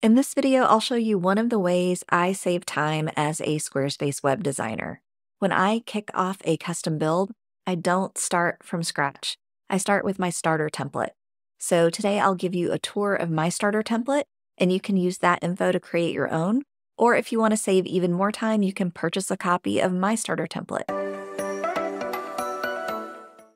In this video, I'll show you one of the ways I save time as a Squarespace web designer. When I kick off a custom build, I don't start from scratch. I start with my starter template. So today I'll give you a tour of my starter template, and you can use that info to create your own. Or if you want to save even more time, you can purchase a copy of my starter template.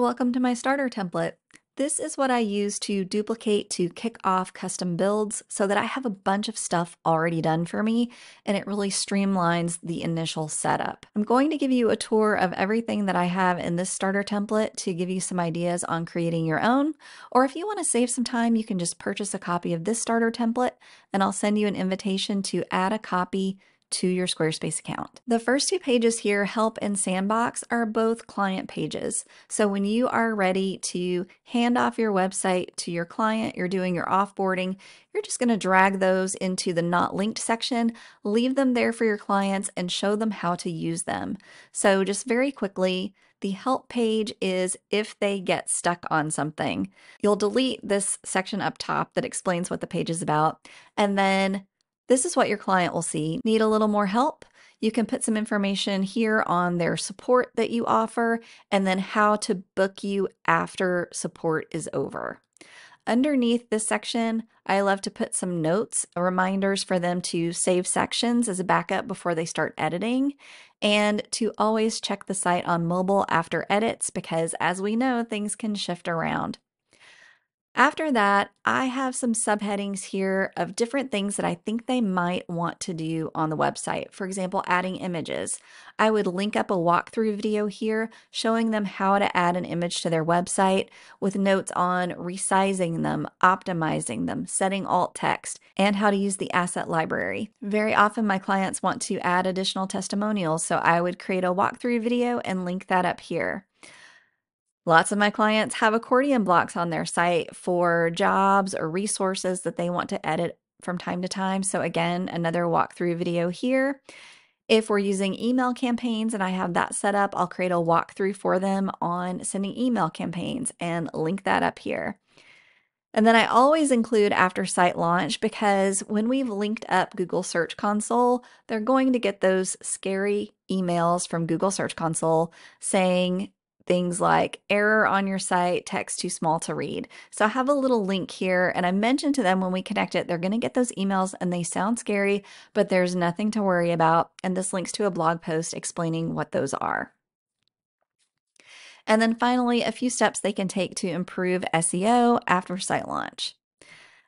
Welcome to my starter template. This is what I use to duplicate to kick off custom builds so that I have a bunch of stuff already done for me and it really streamlines the initial setup. I'm going to give you a tour of everything that I have in this starter template to give you some ideas on creating your own. Or if you want to save some time, you can just purchase a copy of this starter template and I'll send you an invitation to add a copy to your Squarespace account. The first two pages here, Help and Sandbox, are both client pages. So when you are ready to hand off your website to your client, you're doing your offboarding, you're just going to drag those into the not linked section, leave them there for your clients, and show them how to use them. So just very quickly, the help page is if they get stuck on something. You'll delete this section up top that explains what the page is about, and then this is what your client will see. Need a little more help? You can put some information here on their support that you offer and then how to book you after support is over. Underneath this section, I love to put some notes, reminders for them to save sections as a backup before they start editing, and to always check the site on mobile after edits because, as we know, things can shift around. After that, I have some subheadings here of different things that I think they might want to do on the website. For example, adding images. I would link up a walkthrough video here showing them how to add an image to their website with notes on resizing them, optimizing them, setting alt text, and how to use the asset library. Very often my clients want to add additional testimonials, so I would create a walkthrough video and link that up here. Lots of my clients have accordion blocks on their site for jobs or resources that they want to edit from time to time. So, again, another walkthrough video here. If we're using email campaigns and I have that set up, I'll create a walkthrough for them on sending email campaigns and link that up here. And then I always include after site launch because when we've linked up Google Search Console, they're going to get those scary emails from Google Search Console saying things like error on your site, text too small to read. So I have a little link here and I mentioned to them when we connect it, they're going to get those emails and they sound scary, but there's nothing to worry about. And this links to a blog post explaining what those are. And then finally, a few steps they can take to improve SEO after site launch.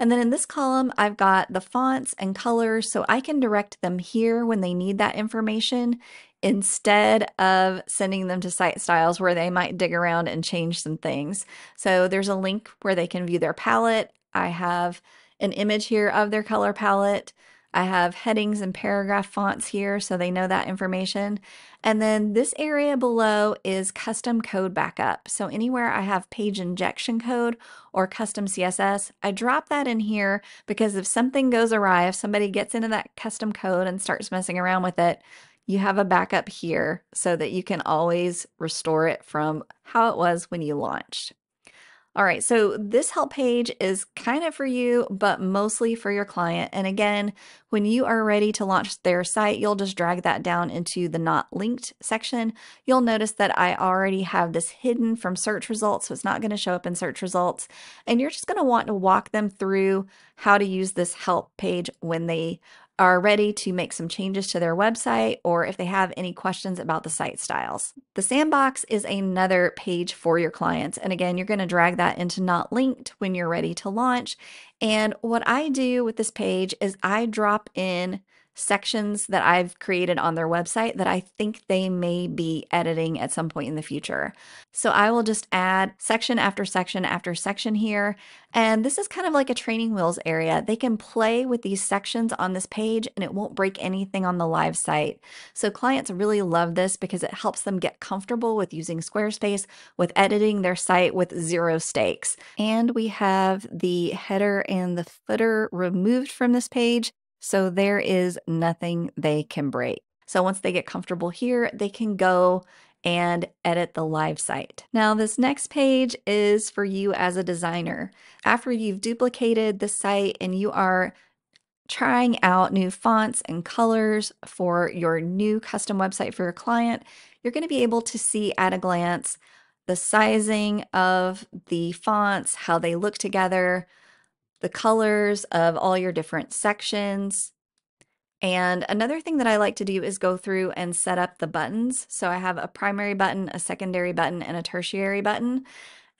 And then in this column, I've got the fonts and colors so I can direct them here when they need that information instead of sending them to site styles where they might dig around and change some things. So there's a link where they can view their palette. I have an image here of their color palette. I have headings and paragraph fonts here so they know that information. And then this area below is custom code backup. So anywhere I have page injection code or custom CSS, I drop that in here because if something goes awry, if somebody gets into that custom code and starts messing around with it, you have a backup here so that you can always restore it from how it was when you launched. All right, so this help page is kind of for you, but mostly for your client. And again, when you are ready to launch their site, you'll just drag that down into the not linked section. You'll notice that I already have this hidden from search results, so it's not going to show up in search results. And you're just going to want to walk them through how to use this help page when they are ready to make some changes to their website or if they have any questions about the site styles. The sandbox is another page for your clients. And again, you're going to drag that into not linked when you're ready to launch. And what I do with this page is I drop in sections that I've created on their website that I think they may be editing at some point in the future. So I will just add section after section after section here. And this is kind of like a training wheels area. They can play with these sections on this page and it won't break anything on the live site. So clients really love this because it helps them get comfortable with using Squarespace with editing their site with zero stakes. And we have the header and the footer removed from this page. So there is nothing they can break. So once they get comfortable here, they can go and edit the live site. Now, this next page is for you as a designer. After you've duplicated the site and you are trying out new fonts and colors for your new custom website for your client, you're going to be able to see at a glance the sizing of the fonts, how they look together, the colors of all your different sections. And another thing that I like to do is go through and set up the buttons. So I have a primary button, a secondary button, and a tertiary button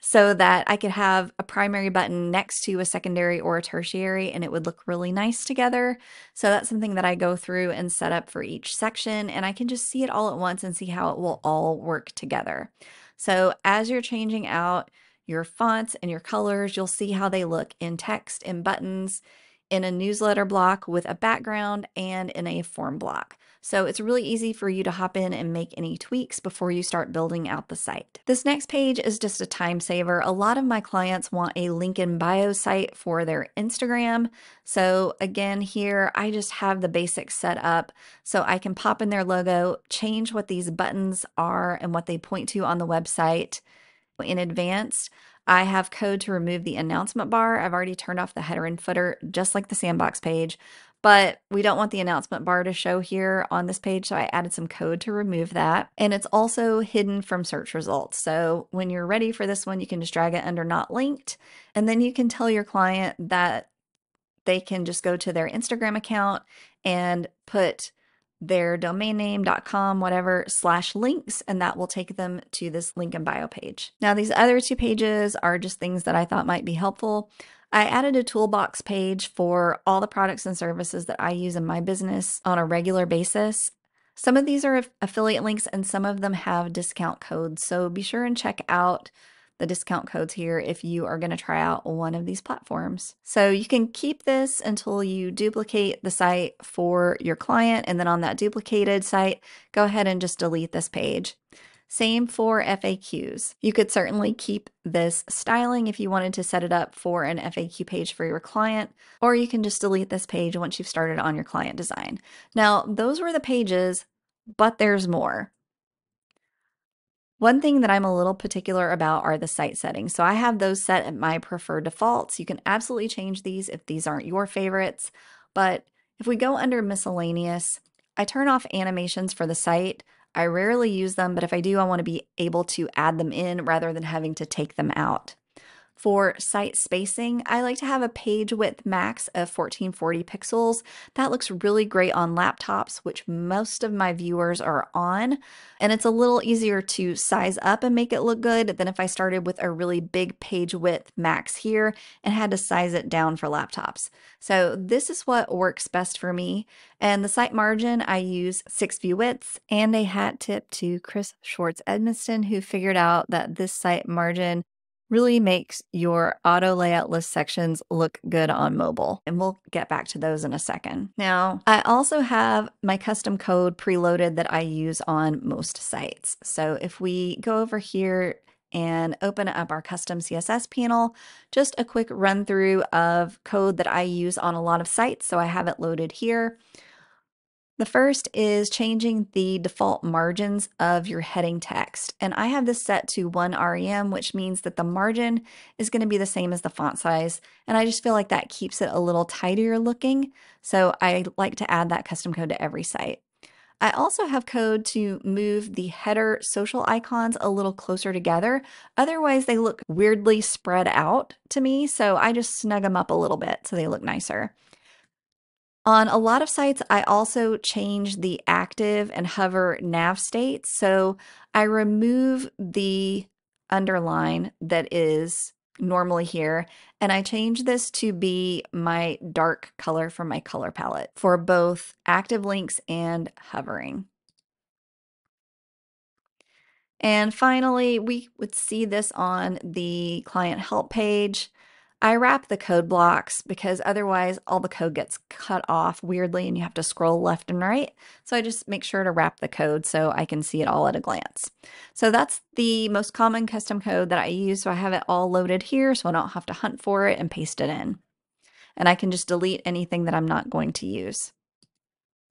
so that I could have a primary button next to a secondary or a tertiary and it would look really nice together. So that's something that I go through and set up for each section and I can just see it all at once and see how it will all work together. So as you're changing out your fonts and your colors, you'll see how they look in text, in buttons, in a newsletter block with a background, and in a form block. So it's really easy for you to hop in and make any tweaks before you start building out the site. This next page is just a time saver. A lot of my clients want a link in bio site for their Instagram. So again, here I just have the basics set up so I can pop in their logo, change what these buttons are and what they point to on the website in advance. I have code to remove the announcement bar. I've already turned off the header and footer, just like the sandbox page, but we don't want the announcement bar to show here on this page, so I added some code to remove that. And it's also hidden from search results. So when you're ready for this one, you can just drag it under not linked, and then you can tell your client that they can just go to their Instagram account and put their domain name.com, whatever, slash links, and that will take them to this link in bio page. Now, these other two pages are just things that I thought might be helpful. I added a toolbox page for all the products and services that I use in my business on a regular basis. Some of these are affiliate links and some of them have discount codes. So be sure and check out the discount codes here if you are going to try out one of these platforms. So you can keep this until you duplicate the site for your client. And then on that duplicated site, go ahead and just delete this page. Same for FAQs. You could certainly keep this styling if you wanted to set it up for an FAQ page for your client, or you can just delete this page once you've started on your client design. Now, those were the pages, but there's more. One thing that I'm a little particular about are the site settings. So I have those set at my preferred defaults. You can absolutely change these if these aren't your favorites. But if we go under miscellaneous, I turn off animations for the site. I rarely use them, but if I do, I want to be able to add them in rather than having to take them out. For site spacing, I like to have a page width max of 1440 pixels. That looks really great on laptops, which most of my viewers are on. And it's a little easier to size up and make it look good than if I started with a really big page width max here and had to size it down for laptops. So this is what works best for me. And the site margin, I use six view widths and a hat tip to Chris Schwartz Edmiston, who figured out that this site margin really makes your auto layout list sections look good on mobile. And we'll get back to those in a second. Now, I also have my custom code preloaded that I use on most sites. So if we go over here and open up our custom CSS panel, just a quick run through of code that I use on a lot of sites. So I have it loaded here. The first is changing the default margins of your heading text. And I have this set to 1 rem, which means that the margin is going to be the same as the font size. And I just feel like that keeps it a little tidier looking. So I like to add that custom code to every site. I also have code to move the header social icons a little closer together. Otherwise, they look weirdly spread out to me. So I just snug them up a little bit so they look nicer. On a lot of sites, I also change the active and hover nav states. So I remove the underline that is normally here and I change this to be my dark color from my color palette for both active links and hovering. And finally, we would see this on the client help page. I wrap the code blocks because otherwise all the code gets cut off weirdly and you have to scroll left and right. So I just make sure to wrap the code so I can see it all at a glance. So that's the most common custom code that I use. So I have it all loaded here so I don't have to hunt for it and paste it in. And I can just delete anything that I'm not going to use.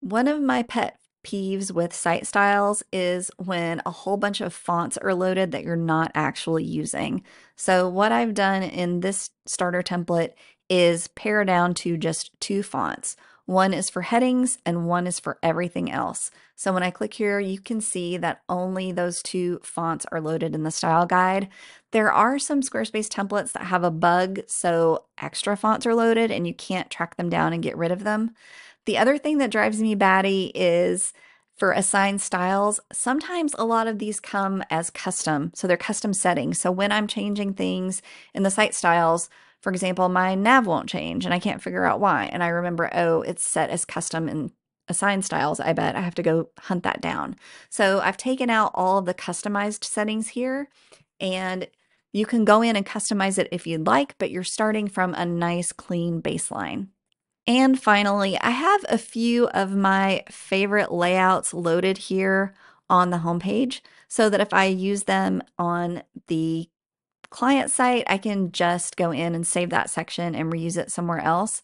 One of my pet peeves with site styles is when a whole bunch of fonts are loaded that you're not actually using. So what I've done in this starter template is pare down to just two fonts. One is for headings and one is for everything else. So when I click here, you can see that only those two fonts are loaded in the style guide. There are some Squarespace templates that have a bug, so extra fonts are loaded and you can't track them down and get rid of them. The other thing that drives me batty is for assigned styles, sometimes a lot of these come as custom. So they're custom settings. So when I'm changing things in the site styles, for example, my nav won't change and I can't figure out why. And I remember, oh, it's set as custom in assigned styles. I bet I have to go hunt that down. So I've taken out all of the customized settings here and you can go in and customize it if you'd like, but you're starting from a nice clean baseline. And finally, I have a few of my favorite layouts loaded here on the homepage so that if I use them on the client site, I can just go in and save that section and reuse it somewhere else.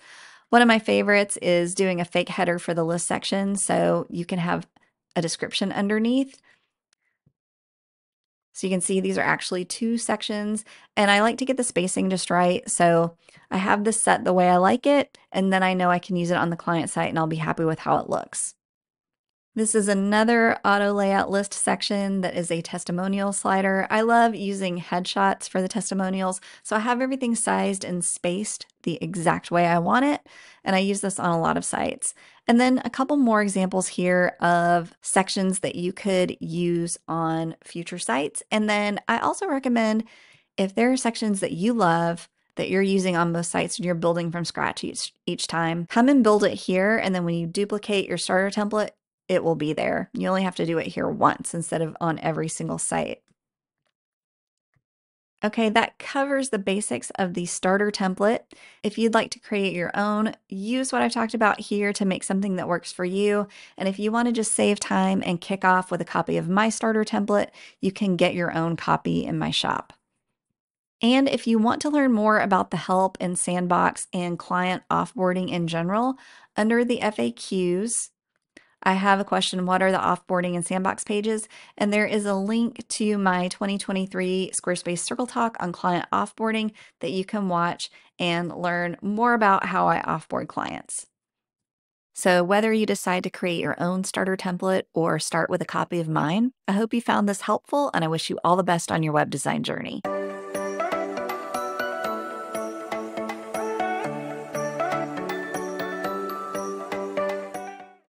One of my favorites is doing a fake header for the list section so you can have a description underneath. So you can see these are actually two sections and I like to get the spacing just right. So I have this set the way I like it and then I know I can use it on the client site and I'll be happy with how it looks. This is another auto layout list section that is a testimonial slider. I love using headshots for the testimonials, so I have everything sized and spaced the exact way I want it, and I use this on a lot of sites. And then a couple more examples here of sections that you could use on future sites. And then I also recommend if there are sections that you love, that you're using on most sites and you're building from scratch each each time. Come and build it here and then when you duplicate your starter template, it will be there. You only have to do it here once instead of on every single site. Okay, that covers the basics of the starter template. If you'd like to create your own, use what I've talked about here to make something that works for you. And if you want to just save time and kick off with a copy of my starter template, you can get your own copy in my shop. And if you want to learn more about the help in Sandbox and client offboarding in general, under the FAQs, I have a question What are the offboarding and sandbox pages? And there is a link to my 2023 Squarespace Circle Talk on client offboarding that you can watch and learn more about how I offboard clients. So, whether you decide to create your own starter template or start with a copy of mine, I hope you found this helpful and I wish you all the best on your web design journey.